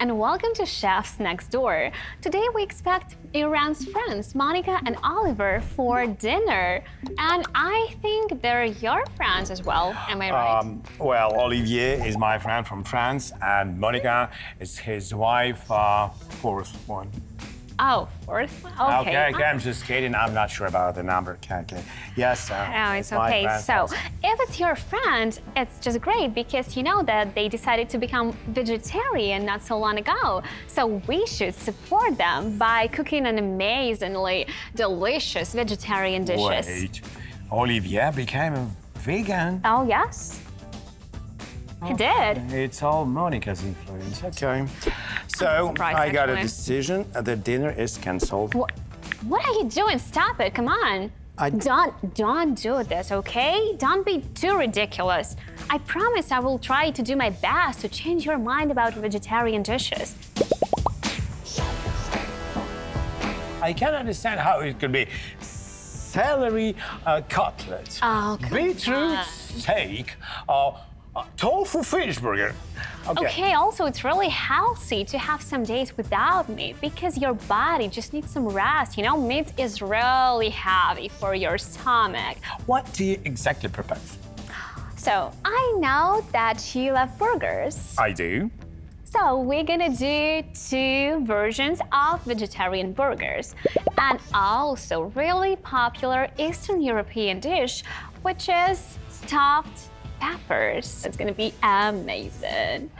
And welcome to Chefs Next Door. Today we expect Iran's friends, Monica and Oliver, for dinner. And I think they're your friends as well. Am I right? Um, well, Olivier is my friend from France, and Monica is his wife, uh, fourth one. Oh, fourth one? Okay. Okay, okay, I'm just kidding. I'm not sure about the number. Okay, okay. Yes. Uh, Oh, it's my okay. So, if it's your friend, it's just great because you know that they decided to become vegetarian not so long ago. So, we should support them by cooking an amazingly delicious vegetarian dishes. Wait, Olivier became a vegan. Oh, yes. He did. It's all Monica's influence. Okay. So I got a decision. The dinner is cancelled. What, what are you doing? Stop it. Come on. I- Don't don't do this, okay? Don't be too ridiculous. I promise I will try to do my best to change your mind about vegetarian dishes. I can't understand how it could be celery uh, cutlet, Oh, beetroot steak, uh, uh, tofu fish burger. Okay. Okay, also it's really healthy to have some days without meat because your body just needs some rest. You know, meat is really heavy for your stomach. What do you exactly prepare? So I know that you love burgers. I do. So we're gonna do two versions of vegetarian burgers and also really popular Eastern European dish, which is stuffed peppers. It's gonna be amazing.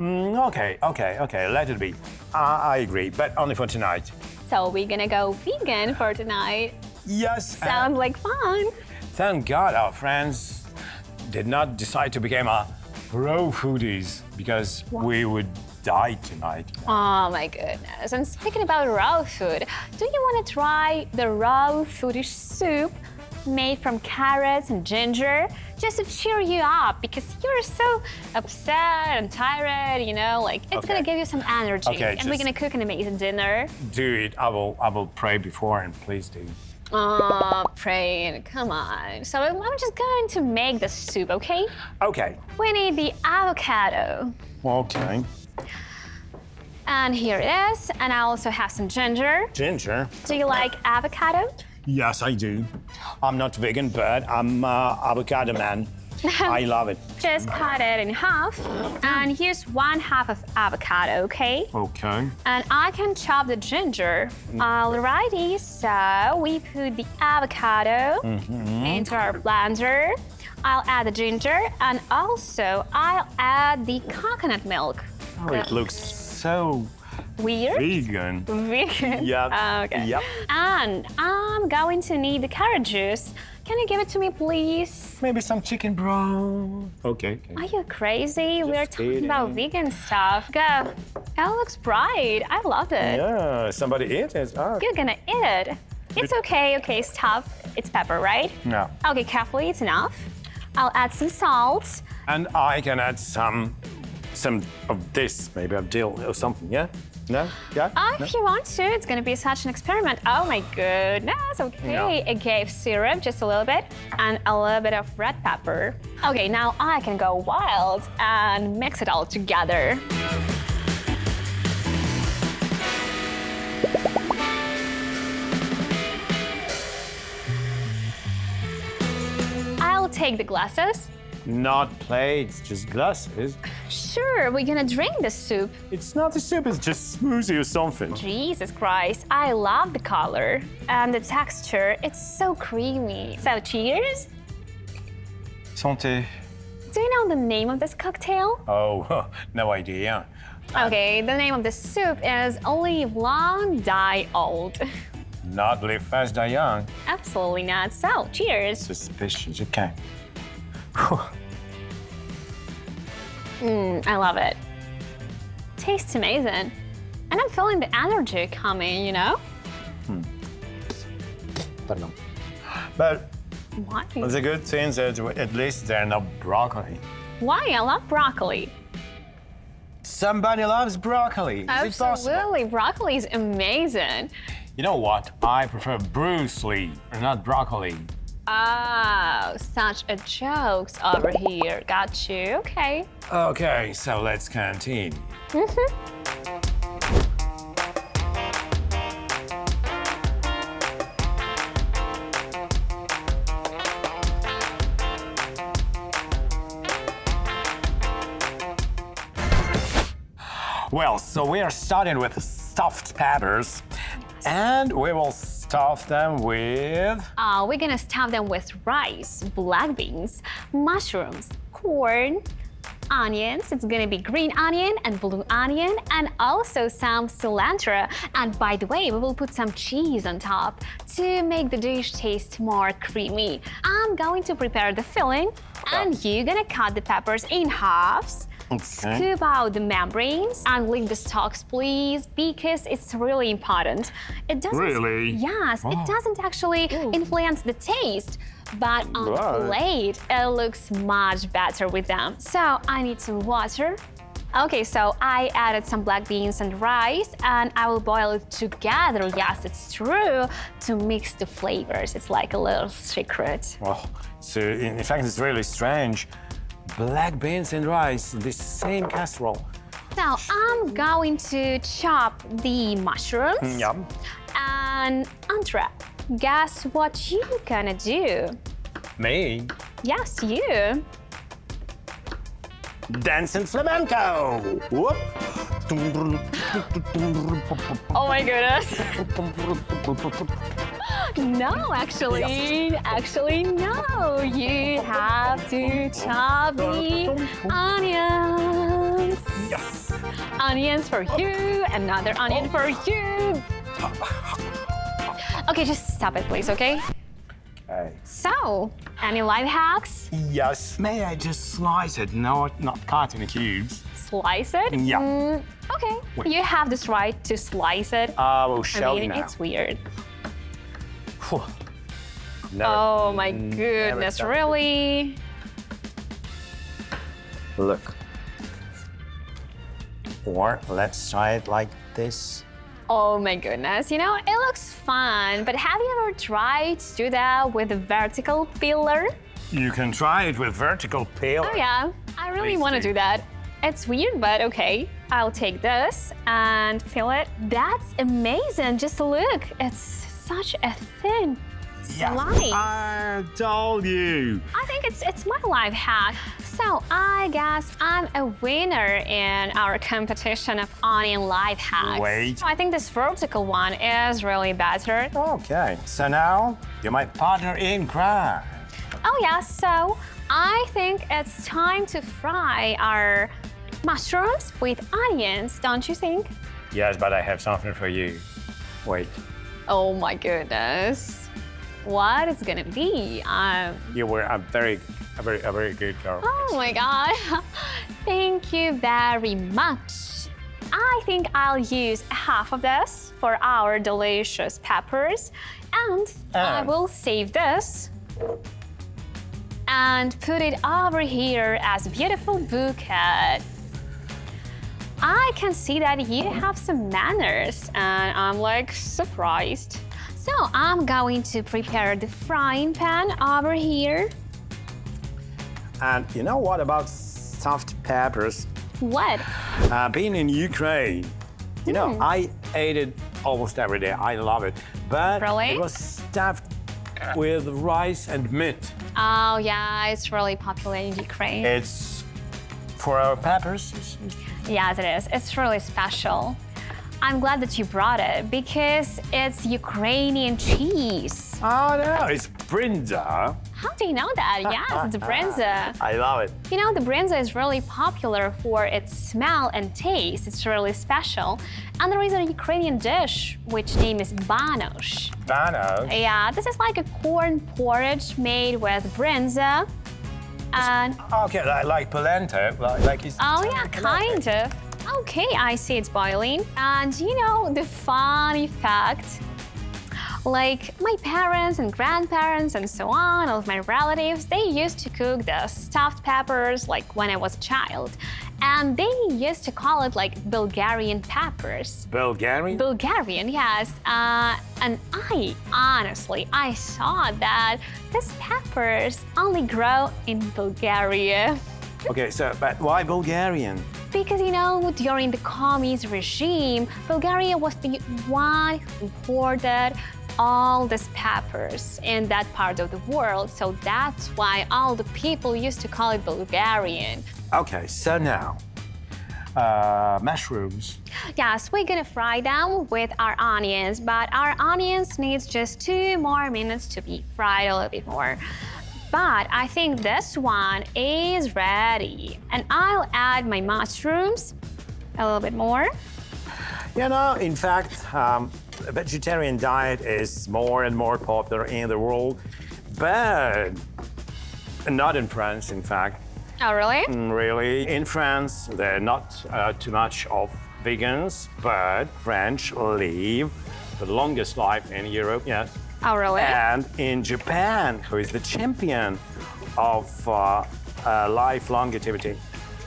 Mm, okay, okay, okay. Let it be. Uh, I agree, but only for tonight. So we're gonna go vegan for tonight. Yes. and Sounds like fun. thank God our friends did not decide to become a raw foodies because we would die tonight. Oh my goodness. And speaking about raw food, do you want to try the raw foodish soup made from carrots and ginger just to cheer you up because you're so upset and tired, you know, like it's Okay. gonna give you some energy. Okay, and we're gonna cook an amazing dinner. Do it. I will. I will pray before and please do. Oh, praying, come on. So I'm just going to make the soup, okay? Okay. We need the avocado. Okay. And here it is. And I also have some ginger. Ginger. Do you like avocado? Yes, I do. I'm not vegan, but I'm uh, avocado man. I love it. Just cut it in half. And here's one half of avocado, okay? Okay. And I can chop the ginger. Mm. Alrighty, so we put the avocado mm-hmm. into our blender. I'll add the ginger and also I'll add the coconut milk. Oh, it uh, looks so Weird? vegan. Vegan. Yep. Ah, okay. Yep. And I'm going to need the carrot juice. Can you give it to me, please? Maybe some chicken broth. Okay. okay. Are you crazy? We're Just talking about vegan stuff. Go. It looks bright. I love it. Yeah, somebody eat it. Oh. You're gonna eat it. It's okay, okay, stop. It's pepper, right? No. Okay, carefully, it's enough. I'll add some salt. And I can add some, some of this, maybe of dill or something. Yeah. No. Yeah. Uh, No? If you want to, it's gonna be such an experiment. Oh my goodness, okay. Yeah. It gave syrup, just a little bit, and a little bit of red pepper. Okay, now I can go wild and mix it all together. I'll take the glasses. Not plates, just glasses. Sure, we're gonna drink the soup. It's not a soup. It's just smoothie or something. Jesus Christ, I love the color and the texture. It's so creamy. So, cheers. Santé. Do you know the name of this cocktail? Oh, no idea. Okay, the name of the soup is Olive Long Die Old. Not live fast, die young. Absolutely not. So, cheers. Suspicious. Okay. Mm, I love it. Tastes amazing. And I'm feeling the energy coming, you know? Pardon. But Why? the good thing is that at least they're not broccoli. Why? I love broccoli. Somebody loves broccoli. Is it? Absolutely. Broccoli is amazing. You know what? I prefer Bruce Lee, not broccoli. Oh, such a jokes over here. Got you. Okay. Okay, so let's continue. Mm-hmm. Well, so we are starting with stuffed peppers, and we will stuff them with. Uh, we're gonna stuff them with rice, black beans, mushrooms, corn, onions. It's gonna be green onion and blue onion, and also some cilantro. And by the way, we will put some cheese on top to make the dish taste more creamy. I'm going to prepare the filling, and you're gonna cut the peppers in halves. Scoop out the membranes and leave the stalks, please, because it's really important. It doesn't. Really? Yes, Oh. it doesn't actually influence the taste, but on Right. the plate, it looks much better with them. So I need some water. Okay, so I added some black beans and rice, and I will boil it together. Yes, it's true to mix the flavors. It's like a little secret. Well, so in fact, it's really strange. Black beans and rice the same casserole. Now I'm going to chop the mushrooms. Yum. And Andre, guess what you're gonna do? Me? Yes, you. Dancing flamenco. Whoop. Oh my goodness. No, actually, actually, no. You have to chop the onions. Yes. Onions for you, another onion for you. Okay, just stop it, please, okay? Okay. So, any life hacks? Yes. May I just slice it? No, not cut in cubes. Slice it? Yeah. Mm, okay, Wait. you have this right to slice it. I will I show mean, you now. it's weird. Never- Oh mm, my goodness, it. really? Look. Or let's try it like this. Oh my goodness, you know, it looks fun, but have you ever tried to do that with a vertical peeler? You can try it with vertical peel. Oh yeah, I really want to do. do that. It's weird, but okay. I'll take this and fill it. That's amazing. Just look, it's such a thin slice. I told you. I think it's it's my life hack. So I guess I'm a winner in our competition of onion life hacks. Wait. So I think this vertical one is really better. Okay, so now you're my partner in crime. Oh yeah, so I think it's time to fry our mushrooms with onions, don't you think? Yes, but I have something for you. Wait, Oh my goodness. What is gonna be? Um, you were a very, a very, a very good girl. oh my god. Thank you very much. I think I'll use half of this for our delicious peppers and I will save this and put it over here as a beautiful bouquet. I can see that you have some manners and I'm like surprised. So I'm going to prepare the frying pan over here. And you know what about stuffed peppers? What? Uh, being in Ukraine, you know, Hmm. I ate it almost every day. I love it. But Really? it was stuffed with rice and mint. Oh yeah, it's really popular in Ukraine. It's for our peppers. Yes, it is. It's really special. I'm glad that you brought it because it's Ukrainian cheese. Oh no, it's brinza. How do you know that? Yes, it's brinza. I love it. You know, the brinza is really popular for its smell and taste. It's really special. And there is a Ukrainian dish which name is banosh. Bano. Yeah, this is like a corn porridge made with brinza. And Okay, like, like polenta, like, like it's. oh yeah, kind of. Okay, I see it's boiling. And you know the funny fact? Like my parents and grandparents and so on, all of my relatives, they used to cook the stuffed peppers like when I was a child. And they used to call it like Bulgarian peppers. Bulgarian? Bulgarian, yes. Uh, and I honestly, I saw that these peppers only grow in Bulgaria. okay, so but why Bulgarian? Because you know, during the communist regime, Bulgaria was the one who imported all these peppers in that part of the world. So that's why all the people used to call it Bulgarian. Okay, so now, uh, mushrooms. Yes, we're gonna fry them with our onions, but our onions needs just two more minutes to be fried a little bit more. But I think this one is ready. And I'll add my mushrooms a little bit more. You know, in fact, um, a vegetarian diet is more and more popular in the world, but not in France, in fact. Oh, really? Mm, Really, in France, there are not uh, too much of vegans, but French live the longest life in Europe, yes. Oh, really? And in Japan, who is the champion of uh, uh, life longevity.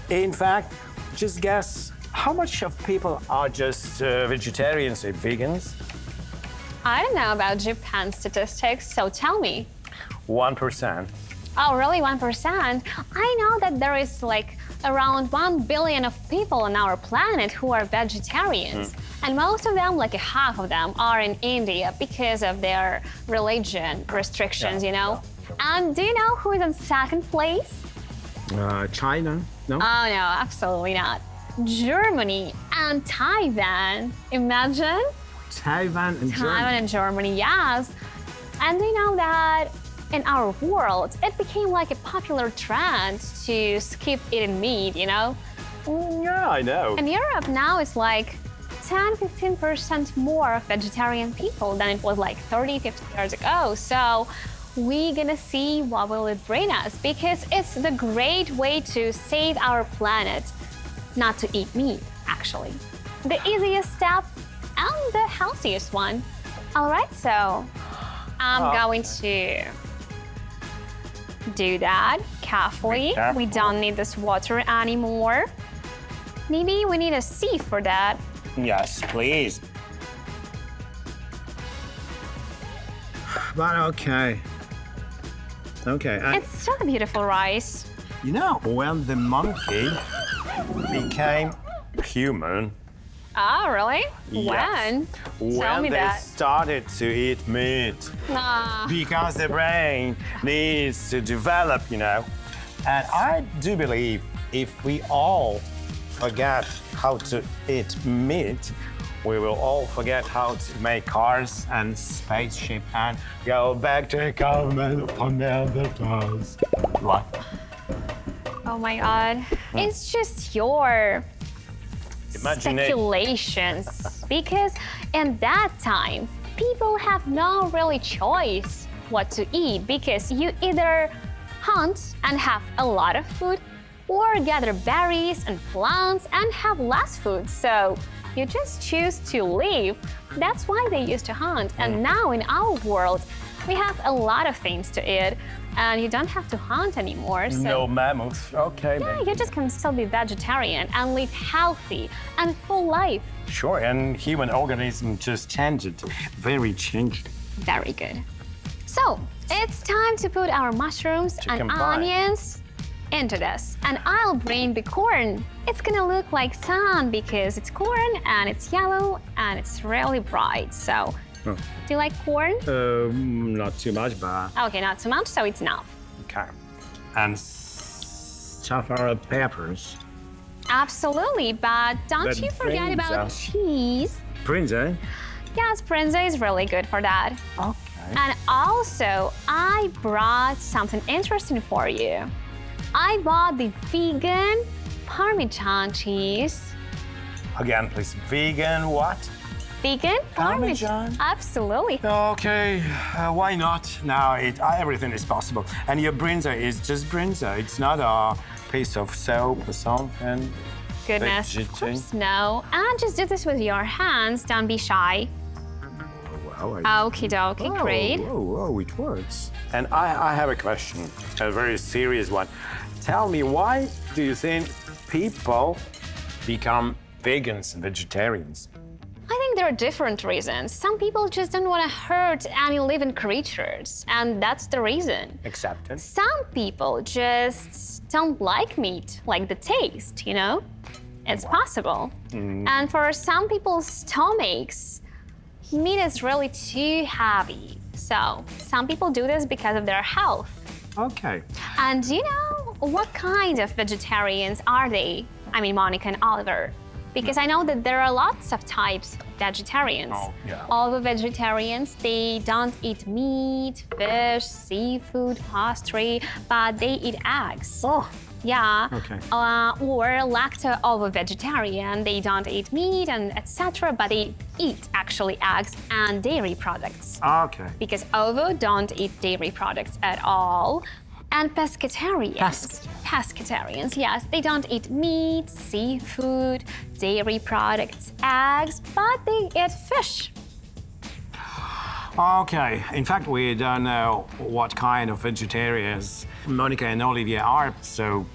In fact, just guess how much of people are just uh, vegetarians and vegans? I don't know about Japan statistics, so tell me. 1%. Oh, really? 1%? I know that there is like around 1 billion of people on our planet who are vegetarians. And most of them, like a half of them, are in India because of their religion restrictions, Yeah, you know? And do you know who is in second place? Uh, China? No? Oh, no, absolutely not. Germany and Taiwan. Imagine Taiwan and Taiwan and Germany, yes. And you know that in our world, it became like a popular trend to skip eating meat, you know? Mm, Yeah, I know. In Europe now it's like 10 15% more of vegetarian people than it was like 30 50 years ago. So we're gonna see what will it bring us because it's the great way to save our planet not to eat meat actually. The easiest step and the healthiest one. All right, so I'm Oh. going to do that carefully. Careful. We don't need this water anymore. Maybe we need a sieve for that. Yes, please. But okay. Okay. And It's still a beautiful rice. you know, when the monkey became human, Oh, really? Yes. When? when Tell me they that. started to eat meat, Nah. because the brain needs to develop, you know. And I do believe if we all forget how to eat meat, we will all forget how to make cars and spaceship and go back to common upon the stars. What? Oh my god. It's just your Imagination. speculations. because in that time, people have no really choice what to eat because you either hunt and have a lot of food or gather berries and plants and have less food. So you just choose to live. That's why they used to hunt. And mm. now in our world, we have a lot of things to eat and you don't have to hunt anymore. So No mammoths. Okay, yeah, you just can still be vegetarian and live healthy and full life. Sure, and human organism just changed. Very changed. Very good. So it's time to put our mushrooms To and combine. onions into this. And I'll bring the corn. It's gonna look like sun because it's corn and it's yellow and it's really bright. So Oh. do you like corn? Um, not too much, but Okay, not too much, so it's enough. okay. And saffron peppers. Absolutely, but don't But you forget about cheese. Prince, eh? Yes, brinza is really good for that. Okay. And also, I brought something interesting for you. I bought the vegan Parmesan cheese. Again, please. Vegan what? Vegan Parmesan? Absolutely. Okay, uh, why not? Now it, uh, everything is possible. And your brinza is just brinza. It's not a piece of soap or something. Goodness, of course no. And just do this with your hands. Don't be shy. how I Okie dokie, great. Oh, oh, it works. And I, I have a question, a very serious one. Tell me, why do you think people become vegans and vegetarians? Think there are different reasons. Some people just don't want to hurt any living creatures, and that's the reason. Accepted. Some people just don't like meat, like the taste, you know? It's possible. Mm. And for some people's stomachs, meat is really too heavy. So some people do this because of their health. Okay. And you know what kind of vegetarians are they? I mean, Monica and Oliver. Because I know that there are lots of types of vegetarians. Oh, yeah. All the vegetarians, they don't eat meat, fish, seafood, pastry, but they eat eggs. Oh, Yeah. Okay. Uh, or lacto-ovo-vegetarian, they don't eat meat and etc. But they eat actually eggs and dairy products okay. because ovo don't eat dairy products at all. And pescatarians. Pescatarians. Pescatarians, yes, they don't eat meat, seafood, dairy products, eggs, but they eat fish. Okay. In fact, we don't know what kind of vegetarians Monica and Olivia are. So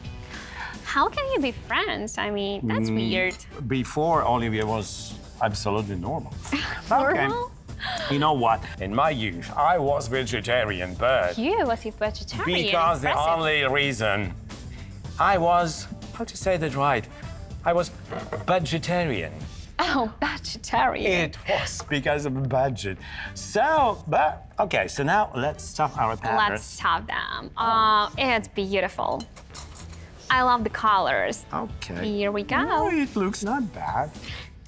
How can you be friends? I mean, that's mm, weird. before Olivia was absolutely normal. Normal? You know what? In my youth, I was vegetarian, but You was a vegetarian. because the only reason I was, how to say that right? I was vegetarian. Oh, vegetarian. It was because of budget. So, but okay, so now let's stuff our peppers. Let's have them. Oh, it's beautiful. I love the colors. Okay. Here we go. Oh, it looks not bad.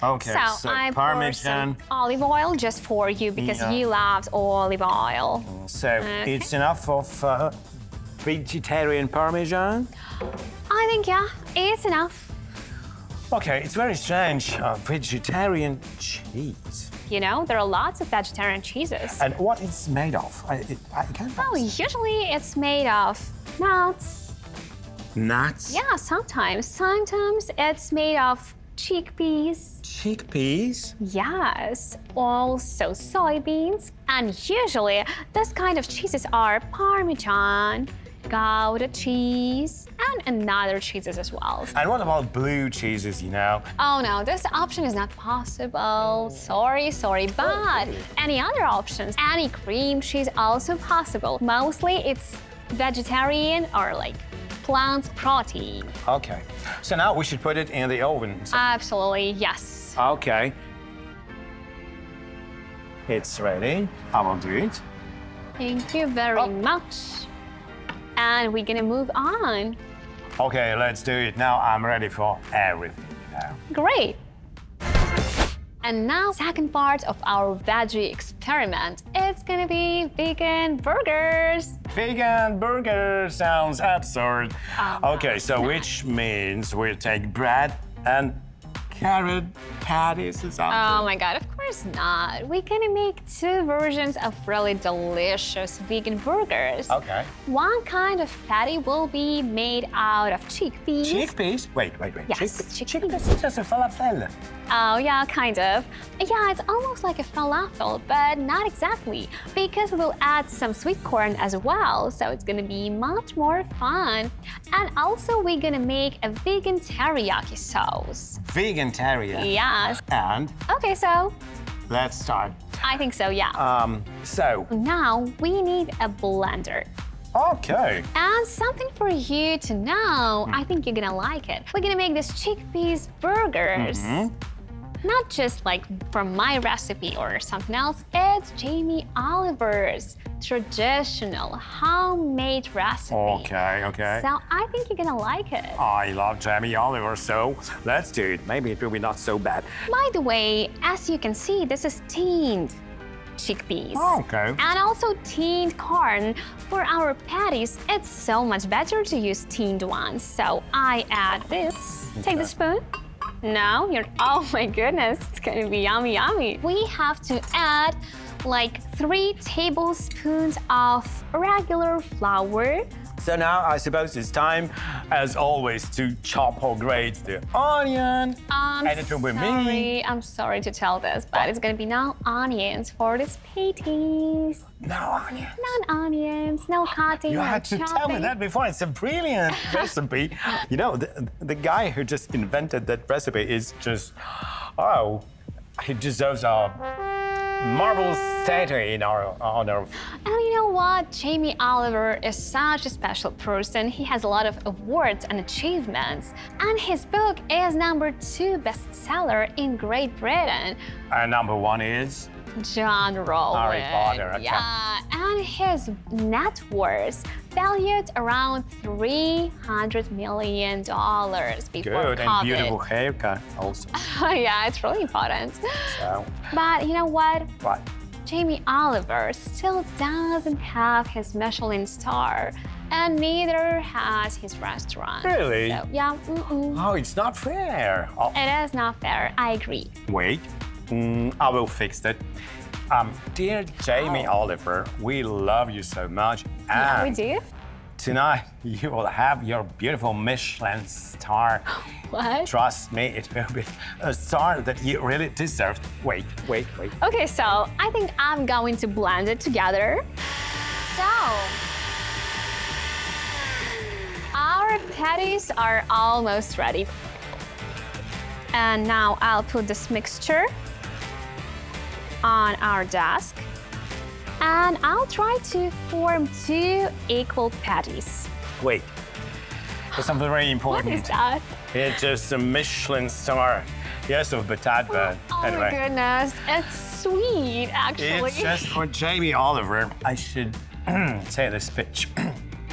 Okay, So, so, I parmesan. olive oil just for you because Yeah. you love olive oil. So Okay. it's enough of uh, vegetarian parmesan. I think yeah, it's enough. Okay, it's very strange. Uh, vegetarian cheese. You know, there are lots of vegetarian cheeses. And what it's made of? I, it, I can't. Oh, usually it's made of nuts. Nuts. Yeah, sometimes. Sometimes it's made of chickpeas. Chickpeas. Yes, also soybeans. And usually, this kind of cheeses are Parmesan, Gouda cheese, and another cheeses as well. And what about blue cheeses? You know. Oh no, this option is not possible. Sorry, sorry, but any other options, any cream cheese also possible. Mostly it's vegetarian or like plant protein. Okay. So now we should put it in the oven. So- Absolutely, yes. Okay. It's ready. I will do it. Thank you very oh. much. And we're gonna move on. Okay, let's do it. Now I'm ready for everything. Now. Great. And now, second part of our veggie experiment. It's gonna be vegan burgers. Vegan burger sounds absurd. Um, okay, so which means we'll take bread and carrot patties or something. Oh my god, of course not. We're gonna make two versions of really delicious vegan burgers. Okay. One kind of patty will be made out of chickpeas. Chickpeas? Wait, wait, wait. Yes, Chickpeas. chickpeas. Chickpeas is just a falafel. Oh, yeah, kind of. Yeah, it's almost like a falafel, but not exactly, because we'll add some sweet corn as well, so it's gonna be much more fun. And also, we're gonna make a vegan teriyaki sauce. Vegetarian. Yes. And Okay, so let's start. I think so, yeah. Um, so, now we need a blender. okay. And something for you to know, I think you're gonna like it. We're gonna make these chickpeas burgers. Not just like from my recipe or something else, it's Jamie Oliver's traditional homemade recipe. Okay, okay. So I think you're gonna like it. I love Jamie Oliver, so let's do it. Maybe it will be not so bad. By the way, as you can see, this is tinned chickpeas. Oh, okay. And also tinned corn. For our patties, it's so much better to use tinned ones. So I add this. Take the spoon. Now you're, oh my goodness, it's gonna be yummy, yummy. We have to add like three tablespoons of regular flour. So now I suppose it's time, as always, to chop or grate the onion. I'm and it will be me. I'm sorry to tell this, but it's gonna be no onions for this patties. No onion. No onions, no cutting, You had to chopping. tell me that before. It's a brilliant recipe. You know, the, the guy who just invented that recipe is just, oh, he deserves a marble statue in our honor. And you know what? Jamie Oliver is such a special person. He has a lot of awards and achievements. And his book is number two bestseller in Great Britain. And number one is Joanne Rowling. Harry Potter, okay. Yeah, and his net worth valued around three hundred million dollars before good and COVID. beautiful haircut also. yeah, it's really important. So, But you know what? what? Jamie Oliver still doesn't have his Michelin star, and neither has his restaurant. Really? So, yeah, mm-mm. Oh, it's not fair. Oh, it is not fair. I agree. wait. Mm, I will fix that. Um, dear Jamie Oliver, we love you so much. Yeah, we do. Tonight, you will have your beautiful Michelin star. What? Trust me, it will be a star that you really deserve. Wait, wait, wait. Okay, so I think I'm going to blend it together. So, our patties are almost ready. And now I'll put this mixture on our desk. And I'll try to form two equal patties. Wait. There's something very important. is that? It's just a Michelin star. Yes, of batad, but Oh, oh anyway. my goodness, it's sweet actually. It's just for Jamie Oliver. I should say this pitch.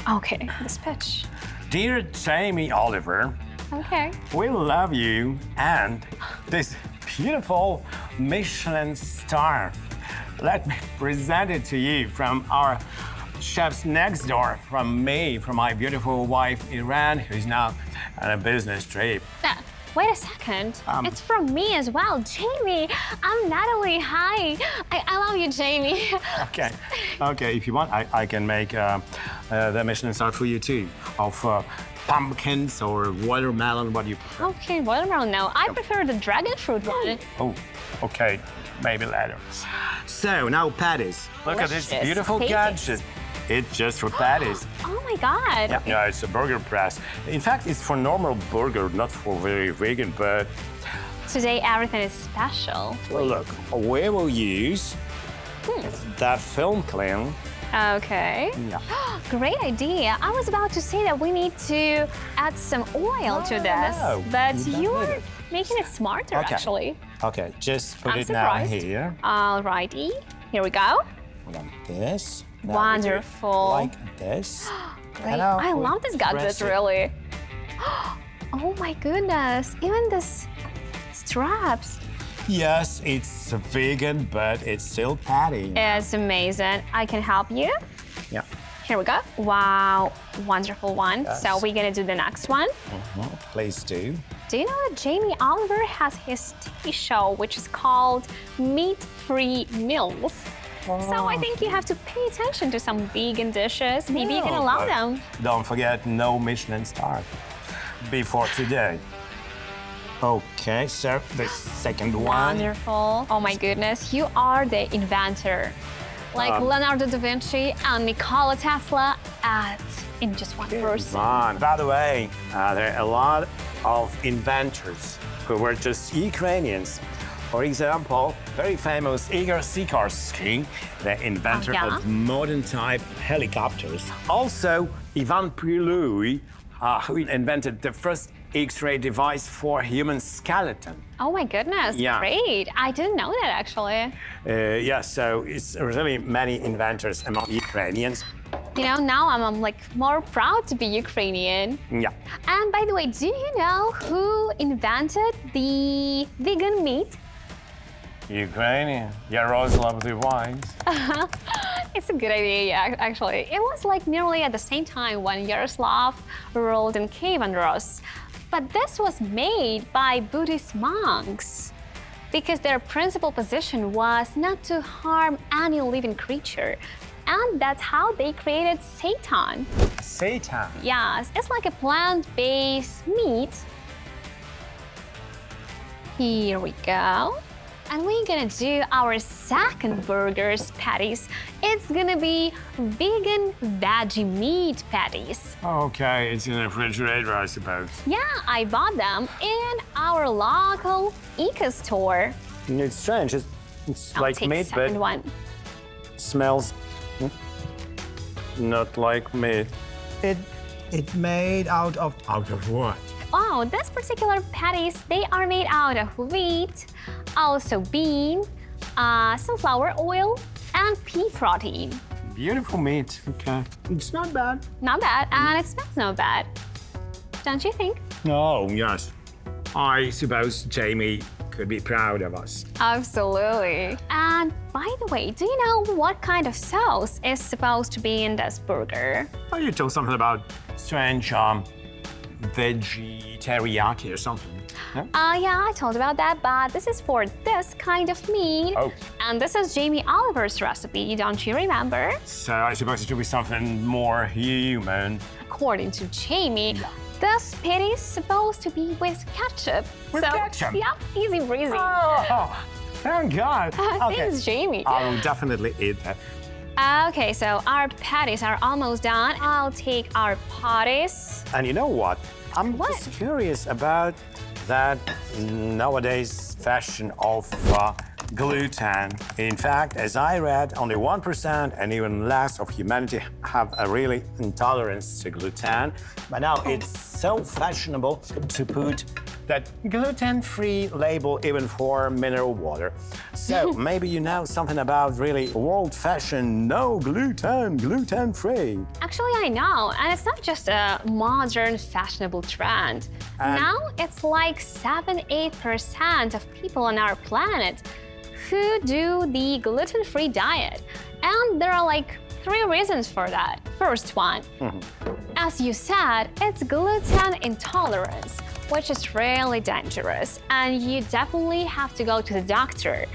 Okay, this pitch. Dear Jamie Oliver, Okay. we love you and this beautiful Michelin star. Let me present it to you from our chefs next door, from me, from my beautiful wife Iran, who's now on a business trip. Uh, wait a second. Um, it's from me as well. Jamie, I'm Natalie. Hi. I, I love you, Jamie. Okay, okay. If you want, I, I can make uh, uh, the Michelin star for you too, of uh, pumpkins or watermelon. What do you prefer? okay, watermelon now. I prefer the dragon fruit one. Oh, okay. Maybe later. So now patties. Look at this beautiful patties. gadget. It's just for patties. Oh my god. Yeah, yeah, it's a burger press. In fact, it's for normal burger, not for very vegan. But Today everything is special. well, look, we will use Hmm. that film clean. Okay. Yeah. Great idea. I was about to say that we need to add some oil to oh, this, no, but you're making it smarter Okay. actually. Okay, just put I'm it now surprised. here. Alrighty. Here we go. Like this. Now we do it Wonderful. Like this. Great. I love this gadget, really. Oh my goodness. Even this straps. Yes, it's vegan, but it's still patty. It's amazing. I can help you. Yeah. Here we go. Wow, wonderful one. Yes. So we're gonna do the next one. Mhm, Please do. Do you know that Jamie Oliver has his TV show, which is called Meat Free Meals? So I think you have to pay attention to some vegan dishes. Maybe you can No, allow them. Don't forget, no Michelin star before today. Okay, so the second one. Wonderful. Oh my goodness, you are the inventor. Like Um, Leonardo da Vinci and Nikola Tesla at in just one person. on. By the way, uh, there are a lot of inventors who were just Ukrainians. For example, very famous Igor Sikorsky, the inventor yeah? of modern type helicopters. Also, Ivan Puluj, uh, who invented the first X-ray device for human skeleton. Oh my goodness, Yeah. great. I didn't know that actually. Uh, yeah, so it's really many inventors among Ukrainians. You know, now I'm, I'm like more proud to be Ukrainian. Yeah. And by the way, do you know who invented the vegan meat? Ukrainian. Yaroslav the Wise. It's a good idea, yeah, actually. It was like nearly at the same time when Yaroslav ruled in Kievan Rus. But this was made by Buddhist monks because their principal position was not to harm any living creature. and that's how they created seitan. Seitan. Yes, it's like a plant-based meat. Here we go. And we're gonna do our second burgers patties. It's gonna be vegan veggie meat patties. Okay, it's in the refrigerator, I suppose. Yeah, I bought them in our local Eco store. It's strange. It's, it's like meat, the second but one. smells hmm, not like meat. It it made out of out of what? Oh, this particular patties, they are made out of wheat, also bean, uh, sunflower oil, and pea protein. Beautiful meat. Okay, it's not bad. Not bad, and it smells not bad. Don't you think? Oh yes, I suppose Jamie could be proud of us. Absolutely. And by the way, do you know what kind of sauce is supposed to be in this burger? Oh, you told something about strange um, veggie teriyaki or something. Yeah? Uh, yeah, I told about that, but this is for this kind of meat. Oh. And this is Jamie Oliver's recipe, don't you remember? So I suppose it should be something more human. According to Jamie, this patty is supposed to be with ketchup. With so, ketchup? Yep, easy breezy. Oh, thank God. Thanks, Jamie. I will definitely eat that. Okay, so our patties are almost done. I'll take our patties. And you know what? I'm What? just curious about that nowadays fashion of uh, gluten. In fact, as I read, only 1% and even less of humanity have a really intolerance to gluten. But now it's so fashionable to put that gluten-free label even for mineral water. So maybe you know something about really old-fashioned no gluten, gluten-free. Actually, I know, and it's not just a modern fashionable trend. And- now it's like 7 8% of people on our planet who do the gluten free diet. And there are like three reasons for that. First one, mm-hmm. as you said, it's gluten intolerance, which is really dangerous, and you definitely have to go to the doctor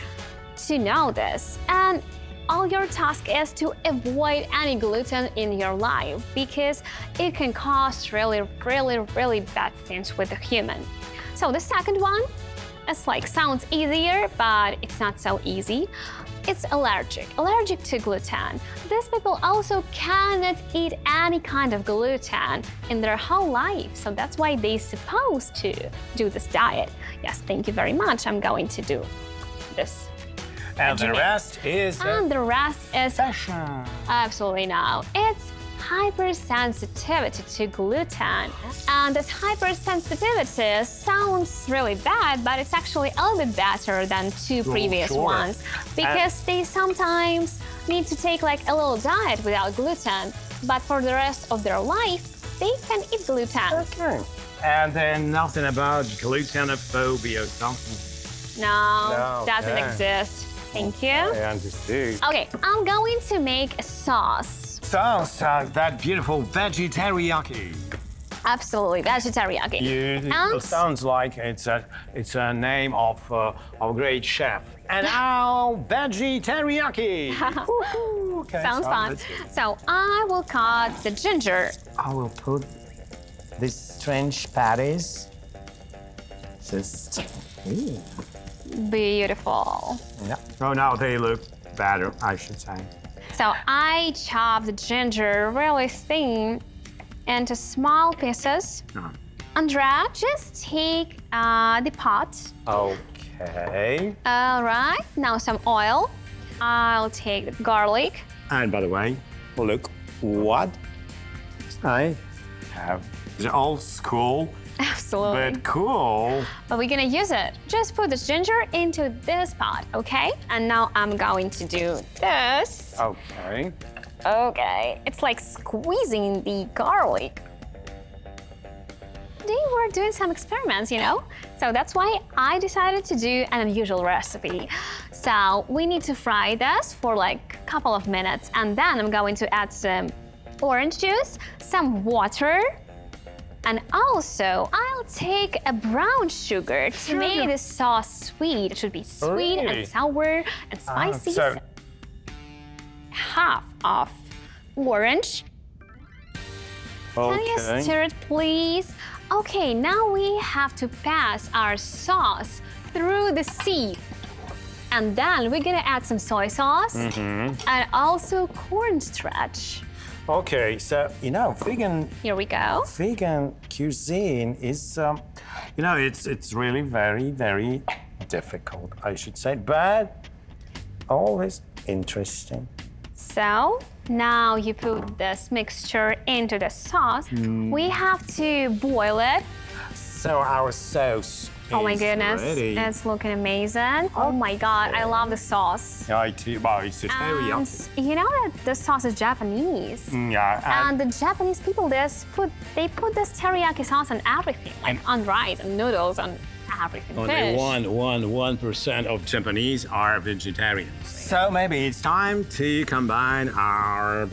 to know this. And all your task is to avoid any gluten in your life because it can cause really, really, really bad things with the human. So the second one, it's like sounds easier, but it's not so easy. It's allergic, allergic to gluten. These people also cannot eat any kind of gluten in their whole life, so that's why they're supposed to do this diet. Yes, thank you very much. I'm going to do this. And the rest is And the rest is fashion. absolutely now. It's hypersensitivity to gluten. And this hypersensitivity sounds really bad, but it's actually a little bit better than two oh, previous sure. ones because they sometimes need to take like a little diet without gluten, but for the rest of their life, they can eat gluten. Okay. And then nothing about glutenophobia or something. No, No, doesn't okay. exist. Thank you. I understood. Okay, I'm going to make a sauce. Sounds uh, that beautiful veggie teriyaki. Absolutely, vegetarian. You, And- it sounds like it's a it's a name of uh, of a great chef. And now veggie teriyaki. Okay, Sounds fun. So I will cut the ginger. I will put these strange patties. Just. Ooh. Beautiful. Yeah. Oh, now they look better, I should say. So I chop the ginger really thin into small pieces. Uh, Andrea, just take uh, the pot. Okay. All right, now some oil. I'll take the garlic. And by the way, look what I have. It's old school, Absolutely. but cool. But we're gonna use it. Just put the ginger into this pot, okay? And now I'm going to do this. Okay. Okay, it's like squeezing the garlic. They were doing some experiments, you know? So that's why I decided to do an unusual recipe. So we need to fry this for like a couple of minutes and then I'm going to add some orange juice, some water, and also I'll take a brown sugar to make Sugar. this sauce sweet. It should be sweet Really? and sour and Ah, spicy so- half of orange. Can you stir it, please? Okay, now we have to pass our sauce through the sieve. And then we're gonna add some soy sauce Mm-hmm. and also cornstarch. Okay, so you know, vegan Here we go. vegan cuisine is, um, you know, it's it's really very very difficult, I should say, but always interesting. So now you put this mixture into the sauce. Mm. We have to boil it. So our sauce. Oh my goodness, ready. it's looking amazing. Oh my god, I love the sauce. I too. Well, it's a And teriyaki. you know that this sauce is Japanese. Mm, Yeah, And the Japanese people, this put they put this teriyaki sauce on everything, like And- on rice and noodles and everything. Only Fish. one, one, one percent of Japanese are vegetarians. So maybe it's time to combine our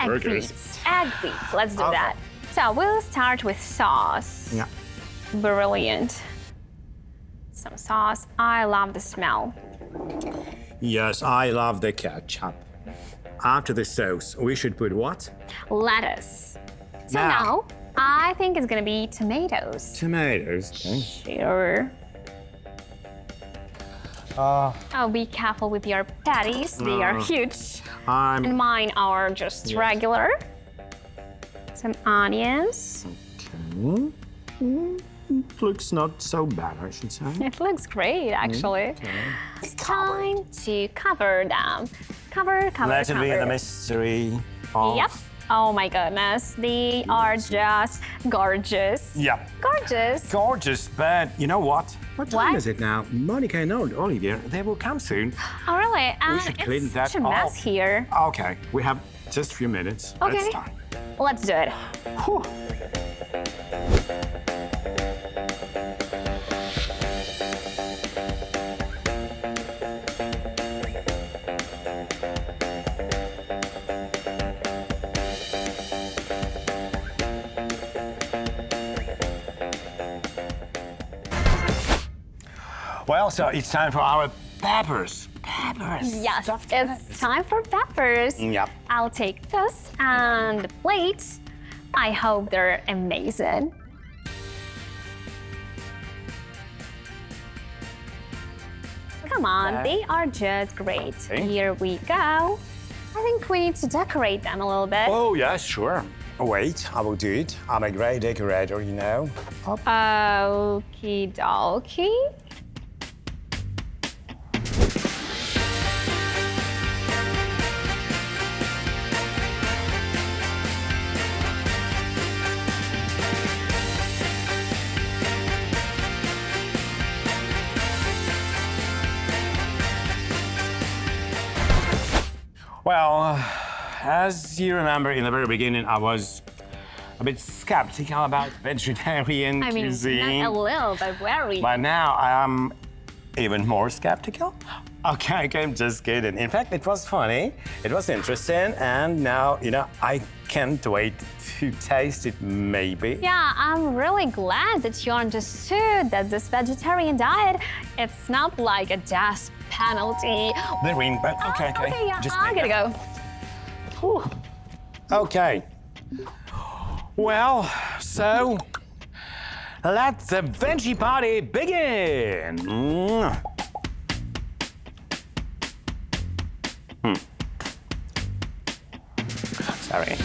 Egg burgers. beats. Egg beats. Let's do Okay. that. So we'll start with sauce. Yeah. Brilliant. Some sauce. I love the smell. Yes, I love the ketchup. After the sauce, we should put what? Lettuce. So Now- now, I think it's gonna be tomatoes. Tomatoes. Okay. Sure. Uh, Oh, be careful with your patties. They are Uh, huge. I'm. And mine are just regular. Some onions. Okay. Mm, looks not so bad, I should say. It looks great, actually. Mm, It's time to cover them. Cover, cover, Let it be the mystery of. Yep. Oh my goodness, they are just gorgeous. Yep. Gorgeous. Gorgeous, but you know what? What time What? is it now? Monica and Olivia, they will come soon. Oh really? And should it's clean that such a mess up. here. Okay, we have just a few minutes. Okay. Let's. Let's do it. Whew. Well, so it's time for our peppers. Peppers. Yes, Stuffed it's time for peppers. Mm, yep. I'll take this and the plates. I hope they're amazing. Come on, Okay. they are just great. Okay. Here we go. I think we need to decorate them a little bit. Oh, yeah, sure. Wait, I will do it. I'm a great decorator, you know. Up. Okie dokie. Well, as you remember in the very beginning, I was a bit skeptical about vegetarian I mean, cuisine. not a little, but very. But now I am even more skeptical. Okay, okay, I'm just kidding. In fact, it was funny, it was interesting, and now, you know, I can't wait to taste it, maybe. Yeah, I'm really glad that you understood that this vegetarian diet, it's not like a death penalty. The ring, but Oh, okay, okay. yeah, Just I make gotta it. go. Okay. Well, so let the veggie party begin. Mm. Hmm. Sorry.